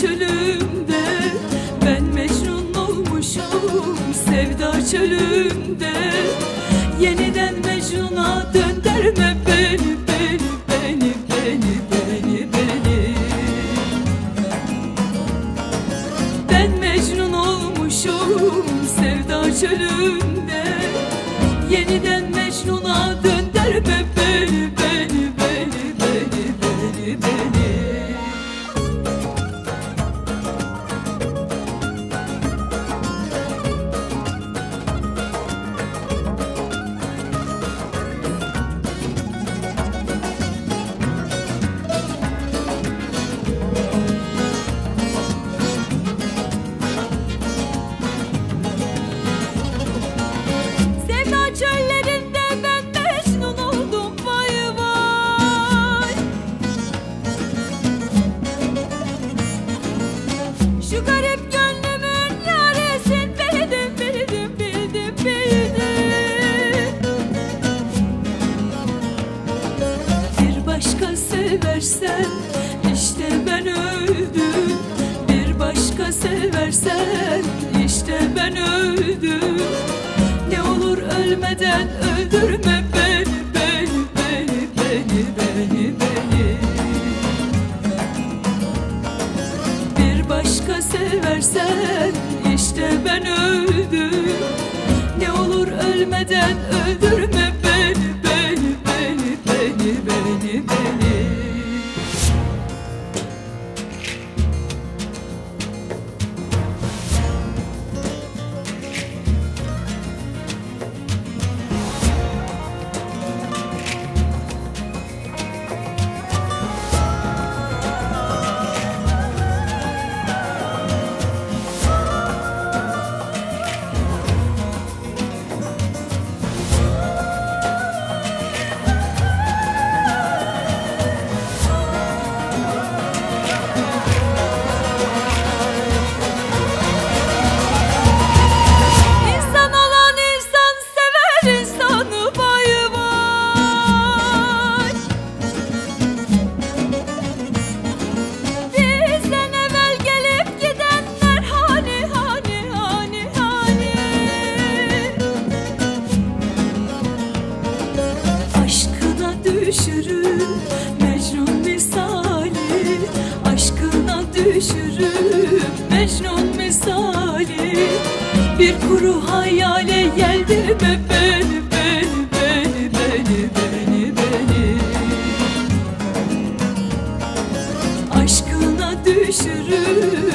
çölümde Ben mecnun olmuşum sevda çölümde. Yeniden mecnuna döndürme beni beni beni beni beni beni. Ben mecnun olmuşum sevda çölümde. Yeniden mecnuna döndürme seversen işte ben öldüm. Bir başka seversen işte ben öldüm. Ne olur ölmeden öldürme beni beni beni beni beni beni. Bir başka seversen işte ben öldüm. Ne olur ölmeden öldürme beni beni beni beni beni düşürür Mecnun misali Aşkına düşürür. Mecnun misali Bir kuru hayale geldi. Be beni beni beni beni beni beni. Aşkına düşürür